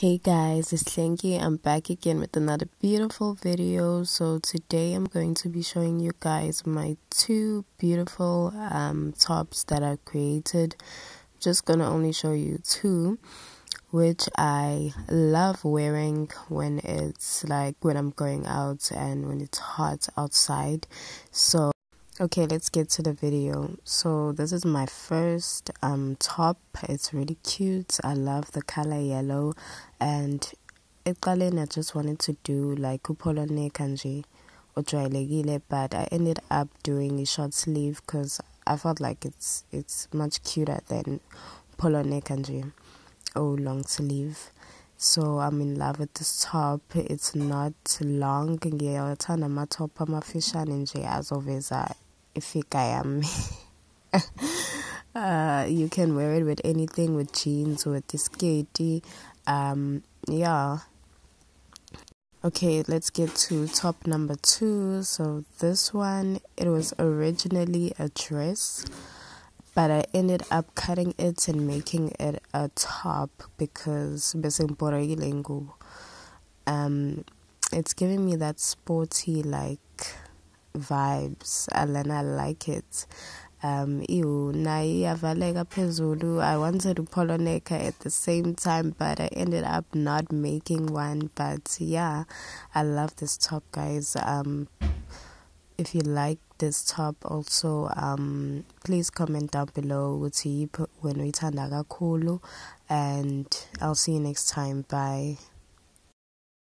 Hey guys, it's Hlengy. I'm back again with another beautiful video. So today I'm going to be showing you guys my two beautiful um, tops that I created. I'm just gonna only show you two, which I love wearing when it's like when I'm going out and when it's hot outside. So Okay, let's get to the video. So this is my first um top. It's really cute. I love the color yellow and ekuqaleni I just wanted to do like upolo neck nje ojwayelekile but I ended up doing a short sleeve because I felt like it's it's much cuter than polo neck nje or long sleeve. So I'm in love with this top. It's not long. Ngiyawathanda ama-top amafishane nje azoveza ifika yami. uh, you can wear it with anything, with jeans, with the skate. Um, yeah. Okay, let's get to top number two. So this one, it was originally a dress, but I ended up cutting it and making it a top because um, it's giving me that sporty like vibes and I like it. Um, ew, nayavaleka phezulu. I wanted to a polo neck at the same time, but I ended up not making one. But yeah, I love this top, guys. Um, if you like this top, also um, please comment down below ukuthi when we kakhulu, and I'll see you next time. Bye.